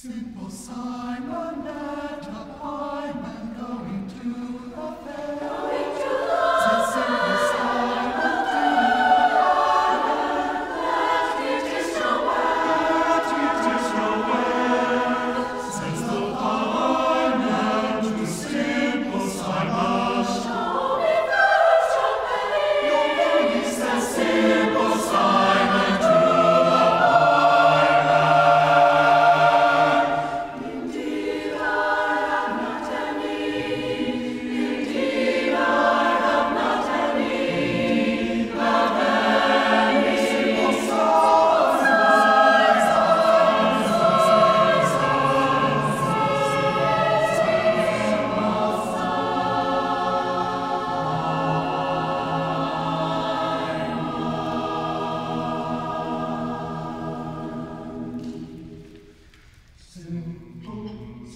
Simple Simon, let up, I'm going to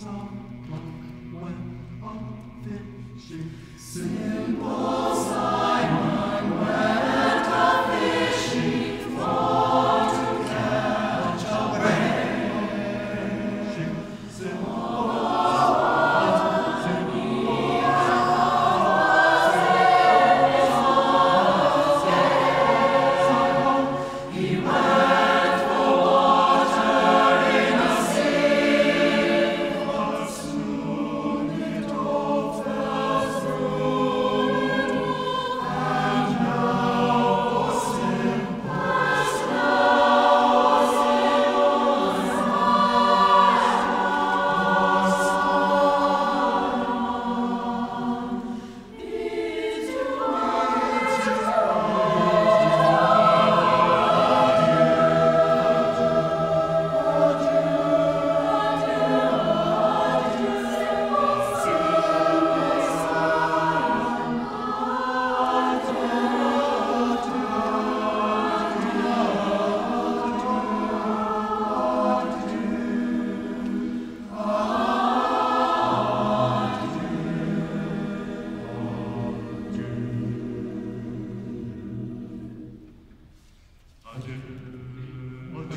唱不完，不停歇，随我。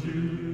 you.